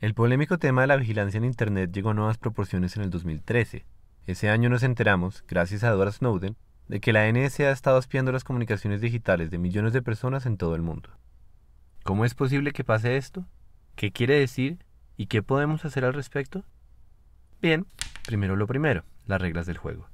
El polémico tema de la vigilancia en Internet llegó a nuevas proporciones en el 2013. Ese año nos enteramos, gracias a Edward Snowden, de que la NSA ha estado espiando las comunicaciones digitales de millones de personas en todo el mundo. ¿Cómo es posible que pase esto? ¿Qué quiere decir? ¿Y qué podemos hacer al respecto? Bien, primero lo primero, las reglas del juego.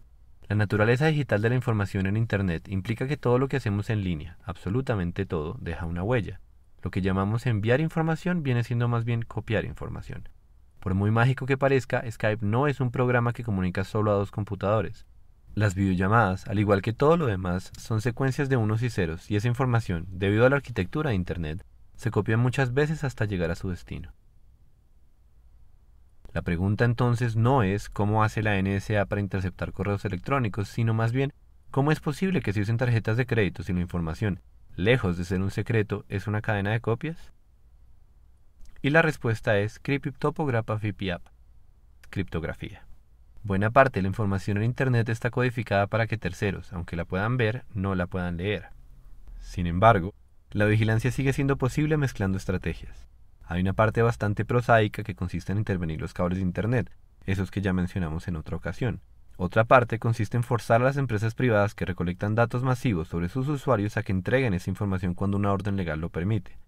La naturaleza digital de la información en Internet implica que todo lo que hacemos en línea, absolutamente todo, deja una huella. Lo que llamamos enviar información viene siendo más bien copiar información. Por muy mágico que parezca, Skype no es un programa que comunica solo a dos computadores. Las videollamadas, al igual que todo lo demás, son secuencias de unos y ceros y esa información, debido a la arquitectura de Internet, se copia muchas veces hasta llegar a su destino. La pregunta entonces no es cómo hace la NSA para interceptar correos electrónicos, sino más bien cómo es posible que se usen tarjetas de crédito si la información, lejos de ser un secreto, es una cadena de copias? Y la respuesta es Cryptography criptografía. Buena parte de la información en Internet está codificada para que terceros, aunque la puedan ver, no la puedan leer. Sin embargo, la vigilancia sigue siendo posible mezclando estrategias. Hay una parte bastante prosaica que consiste en intervenir los cables de Internet, esos que ya mencionamos en otra ocasión, otra parte consiste en forzar a las empresas privadas que recolectan datos masivos sobre sus usuarios a que entreguen esa información cuando una orden legal lo permite.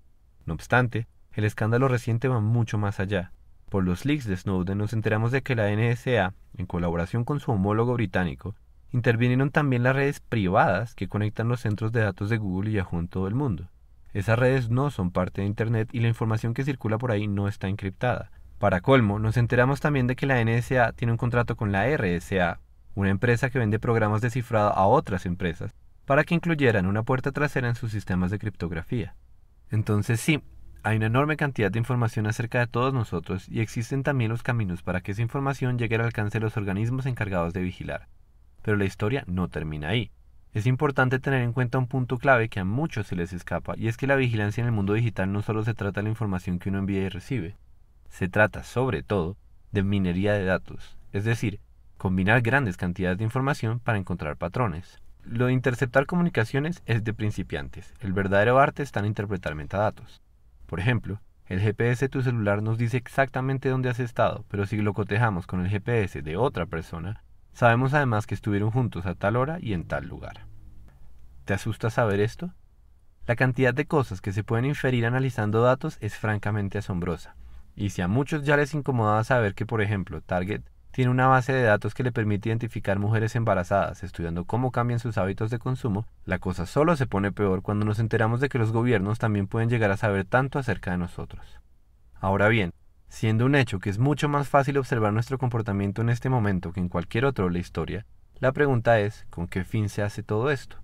No obstante, el escándalo reciente va mucho más allá. Por los leaks de Snowden nos enteramos de que la NSA, en colaboración con su homólogo británico, intervinieron también las redes privadas que conectan los centros de datos de Google y Yahoo en todo el mundo. Esas redes no son parte de Internet y la información que circula por ahí no está encriptada. Para colmo, nos enteramos también de que la NSA tiene un contrato con la RSA, una empresa que vende programas de cifrado a otras empresas, para que incluyeran una puerta trasera en sus sistemas de criptografía. Entonces sí, hay una enorme cantidad de información acerca de todos nosotros y existen también los caminos para que esa información llegue al alcance de los organismos encargados de vigilar. Pero la historia no termina ahí. Es importante tener en cuenta un punto clave que a muchos se les escapa y es que la vigilancia en el mundo digital no solo se trata de la información que uno envía y recibe, se trata, sobre todo, de minería de datos, es decir, combinar grandes cantidades de información para encontrar patrones. Lo de interceptar comunicaciones es de principiantes. El verdadero arte está en interpretar metadatos. Por ejemplo, el GPS de tu celular nos dice exactamente dónde has estado, pero si lo cotejamos con el GPS de otra persona, sabemos además que estuvieron juntos a tal hora y en tal lugar. ¿Te asusta saber esto? La cantidad de cosas que se pueden inferir analizando datos es francamente asombrosa. Y si a muchos ya les incomodaba saber que, por ejemplo, Target tiene una base de datos que le permite identificar mujeres embarazadas, estudiando cómo cambian sus hábitos de consumo, la cosa solo se pone peor cuando nos enteramos de que los gobiernos también pueden llegar a saber tanto acerca de nosotros. Ahora bien, siendo un hecho que es mucho más fácil observar nuestro comportamiento en este momento que en cualquier otro de la historia, la pregunta es, ¿con qué fin se hace todo esto?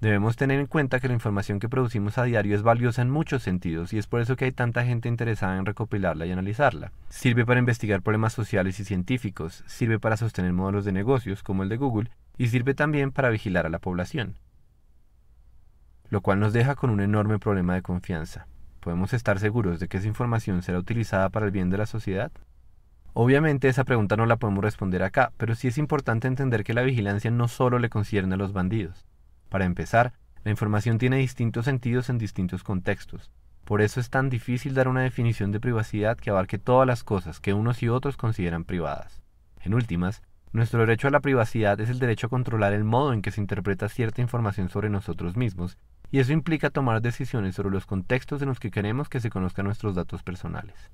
Debemos tener en cuenta que la información que producimos a diario es valiosa en muchos sentidos y es por eso que hay tanta gente interesada en recopilarla y analizarla. Sirve para investigar problemas sociales y científicos, sirve para sostener modelos de negocios como el de Google y sirve también para vigilar a la población. Lo cual nos deja con un enorme problema de confianza. ¿Podemos estar seguros de que esa información será utilizada para el bien de la sociedad? Obviamente esa pregunta no la podemos responder acá, pero sí es importante entender que la vigilancia no solo le concierne a los bandidos. Para empezar, la información tiene distintos sentidos en distintos contextos. Por eso es tan difícil dar una definición de privacidad que abarque todas las cosas que unos y otros consideran privadas. En últimas, nuestro derecho a la privacidad es el derecho a controlar el modo en que se interpreta cierta información sobre nosotros mismos, y eso implica tomar decisiones sobre los contextos en los que queremos que se conozcan nuestros datos personales.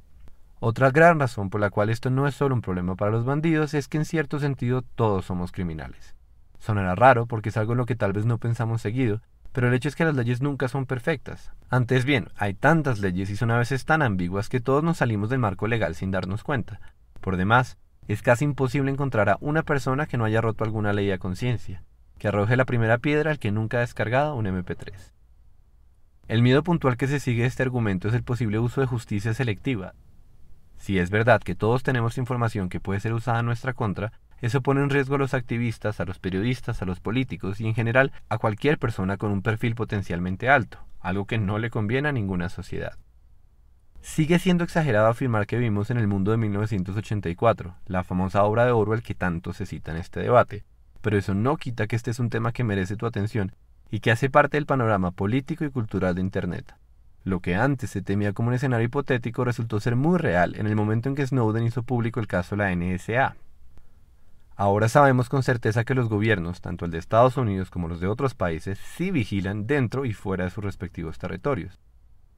Otra gran razón por la cual esto no es solo un problema para los bandidos es que en cierto sentido todos somos criminales. Sonará raro porque es algo en lo que tal vez no pensamos seguido, pero el hecho es que las leyes nunca son perfectas. Antes bien, hay tantas leyes y son a veces tan ambiguas que todos nos salimos del marco legal sin darnos cuenta. Por demás, es casi imposible encontrar a una persona que no haya roto alguna ley a conciencia, que arroje la primera piedra al que nunca ha descargado un MP3. El miedo puntual que se sigue a este argumento es el posible uso de justicia selectiva. Si es verdad que todos tenemos información que puede ser usada en nuestra contra, eso pone en riesgo a los activistas, a los periodistas, a los políticos y en general a cualquier persona con un perfil potencialmente alto, algo que no le conviene a ninguna sociedad. Sigue siendo exagerado afirmar que vivimos en el mundo de 1984, la famosa obra de Orwell que tanto se cita en este debate, pero eso no quita que este es un tema que merece tu atención y que hace parte del panorama político y cultural de Internet. Lo que antes se temía como un escenario hipotético resultó ser muy real en el momento en que Snowden hizo público el caso de la NSA. Ahora sabemos con certeza que los gobiernos, tanto el de Estados Unidos como los de otros países, sí vigilan dentro y fuera de sus respectivos territorios.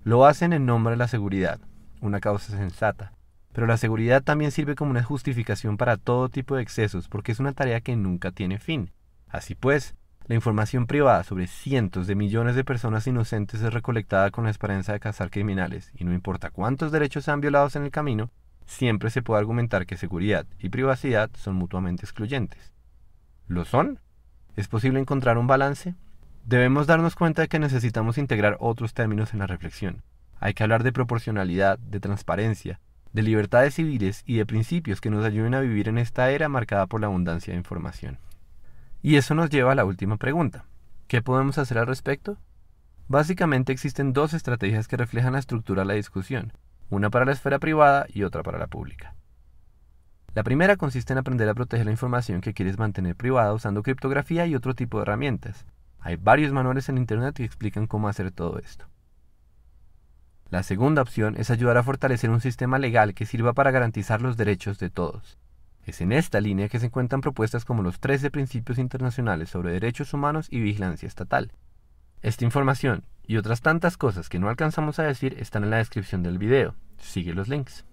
Lo hacen en nombre de la seguridad, una causa sensata, pero la seguridad también sirve como una justificación para todo tipo de excesos porque es una tarea que nunca tiene fin. Así pues, la información privada sobre cientos de millones de personas inocentes es recolectada con la esperanza de cazar criminales, y no importa cuántos derechos sean violados en el camino, siempre se puede argumentar que seguridad y privacidad son mutuamente excluyentes. ¿Lo son? ¿Es posible encontrar un balance? Debemos darnos cuenta de que necesitamos integrar otros términos en la reflexión. Hay que hablar de proporcionalidad, de transparencia, de libertades civiles y de principios que nos ayuden a vivir en esta era marcada por la abundancia de información. Y eso nos lleva a la última pregunta. ¿Qué podemos hacer al respecto? Básicamente existen dos estrategias que reflejan la estructura de la discusión, una para la esfera privada y otra para la pública. La primera consiste en aprender a proteger la información que quieres mantener privada usando criptografía y otro tipo de herramientas. Hay varios manuales en Internet que explican cómo hacer todo esto. La segunda opción es ayudar a fortalecer un sistema legal que sirva para garantizar los derechos de todos. Es en esta línea que se encuentran propuestas como los 13 principios internacionales sobre derechos humanos y vigilancia estatal. Esta información y otras tantas cosas que no alcanzamos a decir están en la descripción del video. Sigue los links.